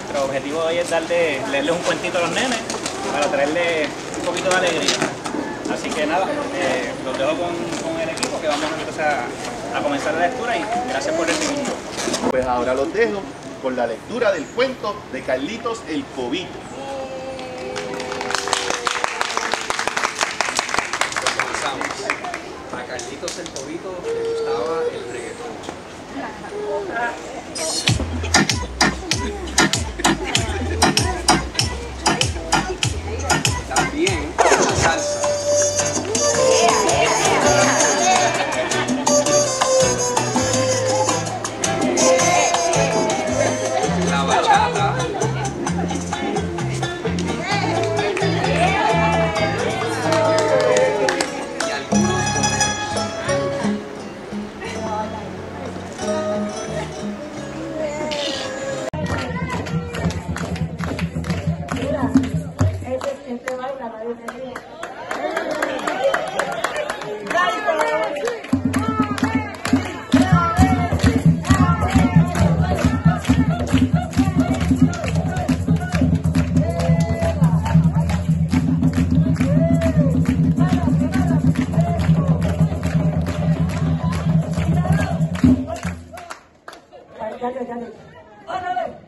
nuestro objetivo hoy es darle, leerles un cuentito a los nenes para traerles un poquito de alegría. Así que nada, eh, los dejo con, con, el equipo que vamos entonces a, a comenzar la lectura y gracias por recibirnos. Pues ahora los dejo con la lectura del cuento de Carlitos el Cobito. A Carlitos el Cobito le gustaba Dale, dale. ¡Ándale!